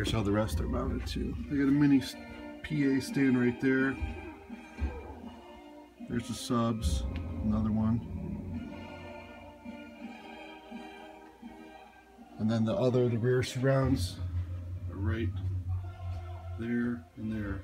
here's how the rest are mounted too. I got a mini PA stand right there. There's the subs, another one. And then the other, the rear surrounds are right there and there.